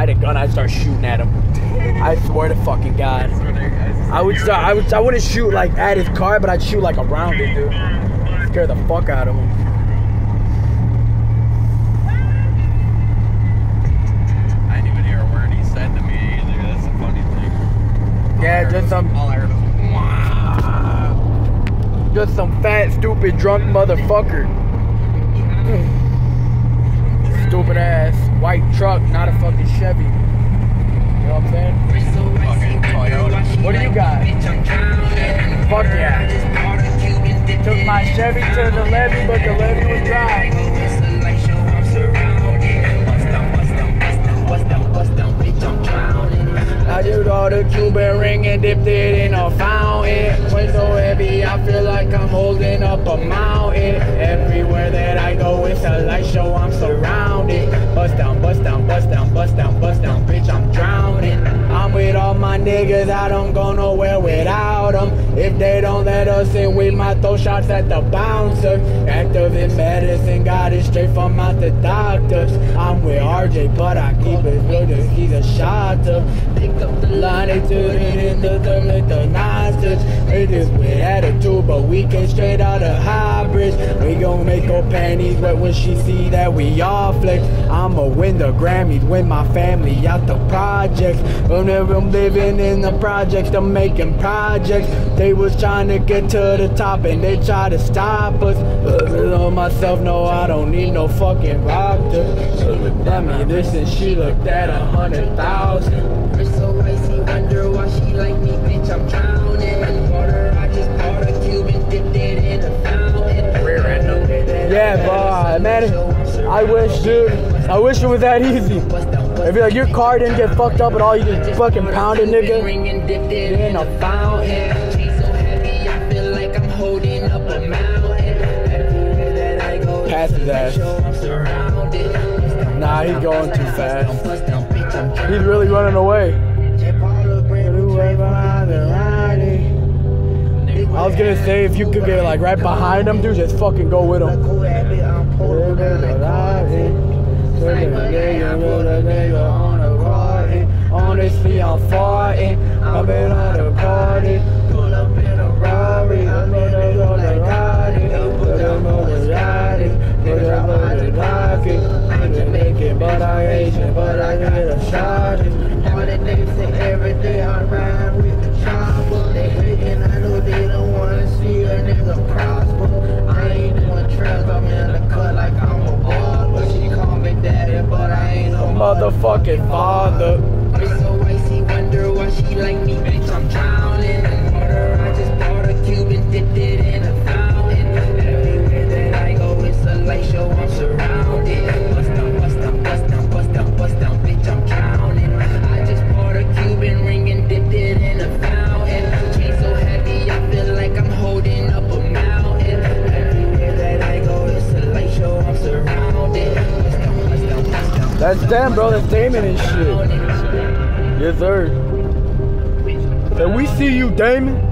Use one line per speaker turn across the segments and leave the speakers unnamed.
I'd gun. I'd start shooting at him. I swear to fucking God. I would start. I would. I wouldn't shoot like at his car, but I'd shoot like around it, dude. Scare the fuck out of him.
I didn't even hear a word he said to me either. That's the funny thing.
Yeah, just some,
All I heard was
just some fat, stupid, drunk motherfucker. Stupid ass white truck, a Chevy. You know what I'm saying? What do you got? Fuck yeah. Took my Chevy to the levee, but the levee was dry. I just got a Cuban ring and dipped it in a fountain. Way so heavy, I feel like I'm holding up a mountain. Everywhere that I go, it's a light show, I'm surrounded. Bust down, bust down, niggas, I don't go nowhere without them. If they don't let us in, we might throw shots at the bouncer. Active in medicine, got it straight from out the doctors. I'm with RJ, but I keep it real, he's a shotter. Pick up the line, they took it in the third with the nonsense. With attitude, but we came straight out of hybrids. We gon' make her panties wet when she see that we all flex. I'ma win the Grammys, win my family out the projects. Whenever I'm living in the projects, I'm making projects. They was trying to get to the top and they tried to stop us. Uh, myself, no, I don't need no fucking doctor. I mean, this and she looked at a hundred thousand.
I
wish, dude, I wish it was that easy. If like your car didn't get fucked up at all, you just fucking pound a nigga.
Ring and dipped it
in a fountain.
She's so heavy, I feel like I'm holding up a mountain. Everywhere that I go,
Pass his ass. Nah, he's going too fast.
Bust down, bitch, I'm drowning.
He's really running away. I was gonna say if you could get like right behind them, dude, just fucking go with them. Honestly, I'm farting. I've Motherfucking father.
Wonder why she like me, bitch, I'm drowning. Water, I just bought a Cuban, dipped it in
That's them, bro. That's Damon and shit. Yes, sir. And we see you, Damon.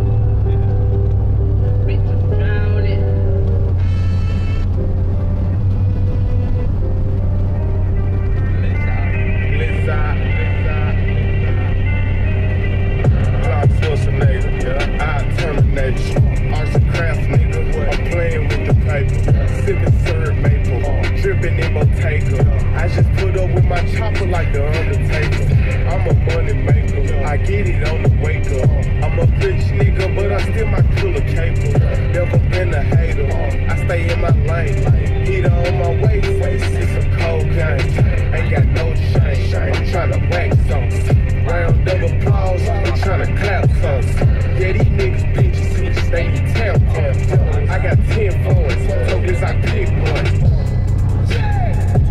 I I'm the in. I the. I'm I get the. I'm I I stay in got no shame, tryna wax something. Round of applause, I'm tryna clap something. Yeah, these niggas bitches, bitches, they need tampons. I got 10 phones, so guess I pick one.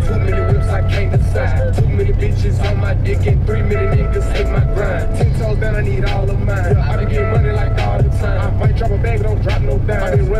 Too many whips, I can't decide. Too many bitches on my dick and three minute niggas hit my grind. Ten toes down, I need all of mine. I been getting money like all the time. I might drop a bag, don't drop no dime. I been running